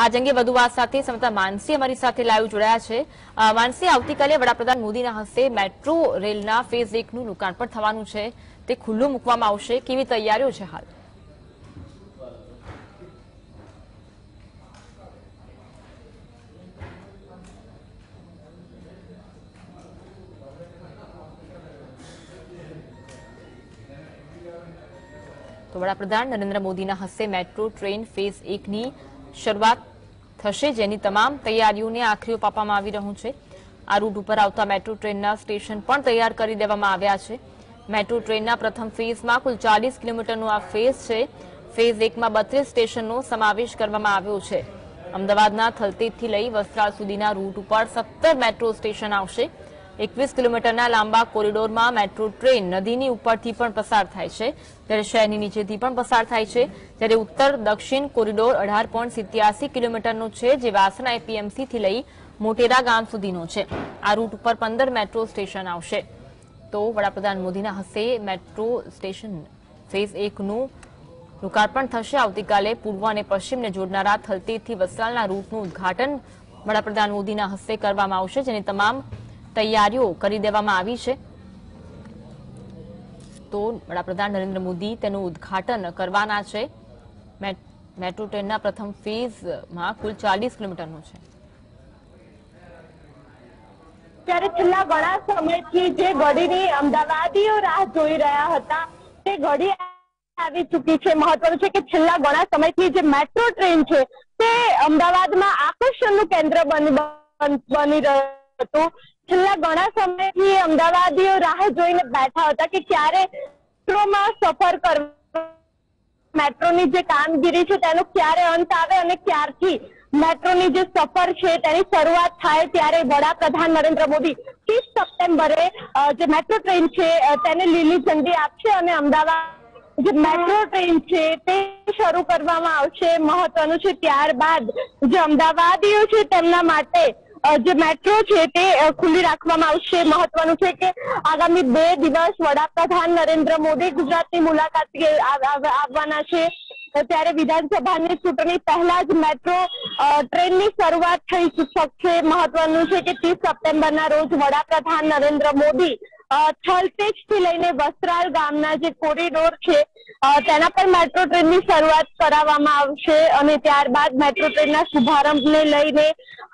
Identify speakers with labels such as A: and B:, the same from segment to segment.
A: આજ અંગે વધુ વાત સાથે સમતા માનસી અમારી સાથે લાઈવ જોડાયા છે. માનસી, આવતીકાલે વડાપ્રધાન મોદીના હસ્તે મેટ્રો રેલના ફેઝ એકનું લોકાર્પણ થવાનું છે. તે ખુલ્લું મૂકવામાં આવશે. કેવી તૈયારીઓ છે હાલ? તો વડાપ્રધાન નરેન્દ્ર મોદીના હસ્તે મેટ્રો ટ્રેન ફેઝ એકની શરૂઆત થશે જેની તમામ તૈયારીઓને આખરીઓ પાપવામાં આવી રહ્યું છે. આ રૂટ ઉપર આવતા મેટ્રો ટ્રેનના સ્ટેશન પણ તૈયાર કરી દેવામાં આવ્યા છે. મેટ્રો ટ્રેનના પ્રથમ ફેઝમાં કુલ ચાલીસ કિલોમીટરનો આ ફેઝ છે. ફેઝ એકમાં બત્રીસ સ્ટેશનનો સમાવેશ કરવામાં આવ્યો છે. અમદાવાદના થલતેજથી લઈ વસ્ત્રાલ સુધીના રૂટ ઉપર સત્તર મેટ્રો સ્ટેશન આવશે. એકવીસ કિલોમીટરના લાંબા કોરિડોરમાં મેટ્રો ટ્રેન નદીની ઉપરથી પણ પસાર થાય છે. ત્યારે શહેરની નીચેથી પણ પસાર થાય છે. જ્યારે ઉત્તર, દક્ષિણ કોરિડોર અઢાર પોઈન્ટ સિત્યાસી કિલોમીટરનો છે, જે વાસણા એપીએમસીથી લઈ મોટેરા ગામ સુધીનો છે. આ રૂટ ઉપર પંદર મેટ્રો સ્ટેશન આવશે. તો વડાપ્રધાન મોદીના હસ્તે મેટ્રો સ્ટેશન ફેઝ એકનું લોકાર્પણ થશે. આવતીકાલે પૂર્વ અને પશ્ચિમને જોડનારા થલતેજથી વસ્ત્રાલના રૂટનું ઉદ્ઘાટન વડાપ્રધાન મોદીના હસ્તે કરવામાં આવશે, જેની તમામ તૈયારીઓ કરી દેવામાં આવી છે. તો વડાપ્રધાન નરેન્દ્ર મોદી તેનું ઉદ્ઘાટન કરવાના છે. મેટ્રો ટ્રેનના પ્રથમ ફેઝમાં કુલ ચાલીસ કિલોમીટરનું છે.
B: ત્યારે છેલ્લા ઘણા સમયથી જે ઘડીની અમદાવાદીઓ રાહ જોઈ રહ્યા હતા, તે ઘડી આવી ચૂકી છે. મહત્વનું છે કે છેલ્લા ઘણા સમયથી જે મેટ્રો ટ્રેન છે, તે અમદાવાદમાં આકર્ષણનું કેન્દ્ર બની રહ્યું હતું. છેલ્લા ઘણા સમયથી અમદાવાદીઓ રાહ જોઈને બેઠા હતા કે ક્યારે મેટ્રોમાં સફર કરવા? મેટ્રોની જે કામગીરી છે તેનો ક્યારે અંત આવે અને ક્યારથી? મેટ્રોની જે સફર છે તેની શરૂઆત થાય ત્યારે વડાપ્રધાન નરેન્દ્ર મોદી ત્રીસ સપ્ટેમ્બરે જે મેટ્રો ટ્રેન છે તેને લીલી ઝંડી આપશે અને અમદાવાદ જે મેટ્રો ટ્રેન છે તે શરૂ કરવામાં આવશે. મહત્વનું છે ત્યારબાદ જે અમદાવાદીઓ છે તેમના માટે જે મેટ્રો છે તે ખુલ્લી રાખવામાં આવશે. મહત્વનું છે કે આગામી બે દિવસ વડાપ્રધાન નરેન્દ્ર મોદી ગુજરાતની મુલાકાતે આવ- આવ- આવવાના છે. ત્યારે વિધાનસભાની ચૂંટણી પહેલા જ મેટ્રો ટ્રેનની શરૂઆત થઈ શકશે. મહત્વનું છે કે ત્રીસ સપ્ટેમ્બરના રોજ વડાપ્રધાન નરેન્દ્ર મોદી થલતેજથી લઈને વસ્ત્રાલ ગામના જે કોરિડોર છે તેના પર મેટ્રો ટ્રેનની શરૂઆત કરાવવામાં આવશે અને ત્યારબાદ મેટ્રો ટ્રેનના શુભારંભને લઈને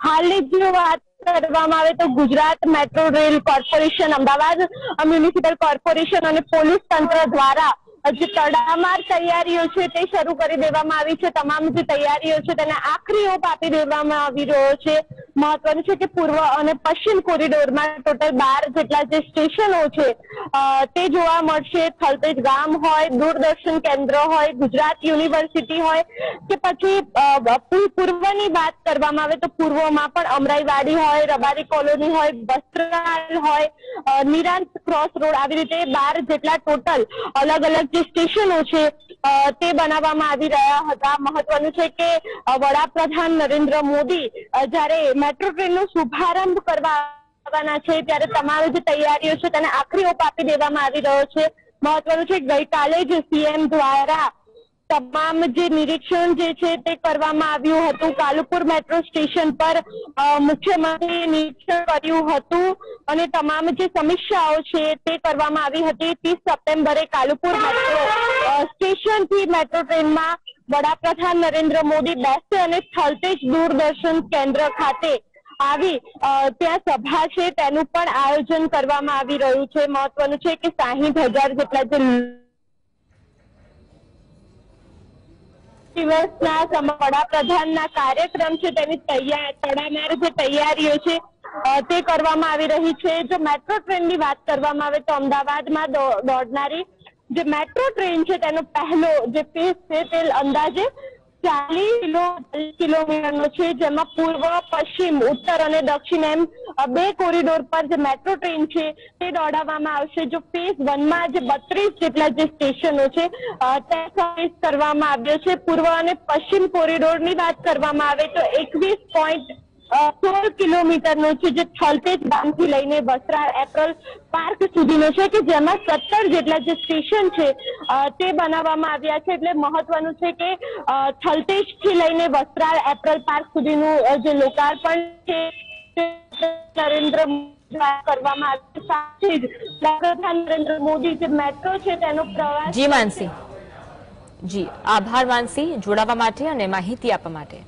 B: હાલની જ વાત કરવામાં આવે તો Gujarat metro rail corporation, Ahmedabad municipal corporation અને પોલીસ તંત્ર દ્વારા જે તડામાર તૈયારીઓ છે તે શરૂ કરી દેવામાં આવી છે. તમામ જે તૈયારીઓ છે તેને આખરી ઓપ આપી દેવામાં આવી રહ્યો છે. મહત્વનું છે કે પૂર્વ અને પશ્ચિમ કોરિડોરમાં ટોટલ બાર જેટલા જે સ્ટેશનો છે તે જોવા મળશે. થલતેજ ગામ હોય, દૂરદર્શન કેન્દ્ર હોય, ગુજરાત યુનિવર્સિટી હોય કે પછી પૂર્વની વાત કરવામાં આવે તો પૂર્વમાં પણ અમરાઈવાડી હોય, રબારી કોલોની હોય, વસ્ત્રાલ હોય નિરાંત ક્રોસ રોડ આવી રીતે બાર જેટલા ટોટલ અલગ અલગ જે સ્ટેશનો છે તે બનાવવામાં આવી રહ્યા હતા. મહત્વનું છે કે વડાપ્રધાન નરેન્દ્ર મોદી જ્યારે મેટ્રો ટ્રેનનો શુભારંભ કરવા આવવાના છે, ત્યારે તમારો જે તૈયારીઓ છે તેને આખરી ઓપ આપી દેવામાં આવી રહ્યો છે. મહત્વનું છે, ગઈકાલે જ સીએમ દ્વારા તમામ જે નિરીક્ષણ જે છે તે કરવામાં આવ્યું હતું. કાલુપુર મેટ્રો સ્ટેશન પર મુખ્યમંત્રીએ નિરીક્ષણ કર્યું હતું અને તમામ જે સમીક્ષાઓ છે તે કરવામાં આવી હતી. ત્રીસ સપ્ટેમ્બરે કાલુપુર મેટ્રો સ્ટેશનથી મેટ્રો ટ્રેનમાં વડાપ્રધાન નરેન્દ્ર મોદી બેસશે અને થલતેજ દૂરદર્શન કેન્દ્ર ખાતે આવી ત્યાં સભા છે, તેનું પણ આયોજન કરવામાં આવી રહ્યું છે. મહત્વનું છે કે સાહીઠ હજાર જેટલા જે દિવસના વડાપ્રધાનના કાર્યક્રમ છે, તેની તડામાર જે તૈયારીઓ છે તે કરવામાં આવી રહી છે. જો મેટ્રો ટ્રેનની વાત કરવામાં આવે તો અમદાવાદમાં દોડનારી જે મેટ્રો ટ્રેન છે, તેનો પહેલો જે ફેઝ છે તે અંદાજે ચાલીસ કિલો કિલોમીટરનો છે, જેમાં પૂર્વ, પશ્ચિમ, ઉત્તર અને દક્ષિણ એમ બે કોરિડોર પર જે મેટ્રો ટ્રેન છે, તે દોડાવવામાં આવશે. જો ફેઝ વનમાં જે બત્રીસ જેટલા જે સ્ટેશનો છે તે સમાવેશ કરવામાં આવ્યો છે. પૂર્વ અને પશ્ચિમ કોરિડોરની વાત કરવામાં આવે તો એકવીસ પોઈન્ટ સોળ કિલોમીટરનો છે જે થલતેજ ગામથી લઈને બસરા એપ્રલ પાર્ક સુધીનો છે કે જેમાં સત્તર જેટલા જે સ્ટેશન છે તે બનાવવામાં આવ્યા છે. એટલે મહત્વનું છે કે થલતેજથી લઈને વસ્ત્રાલ એપ્રલ પાર્ક સુધીનું જે લોકાર્પણ છે નરેન્દ્ર કરવામાં આવ્યું સાથે જ વડાપ્રધાન નરેન્દ્ર મોદી જે મેટ્રો છે, તેનો પ્રવાસ
A: જી, માનસી. જી, આભાર માનસી. જોડાવા માટે અને માહિતી આપવા માટે.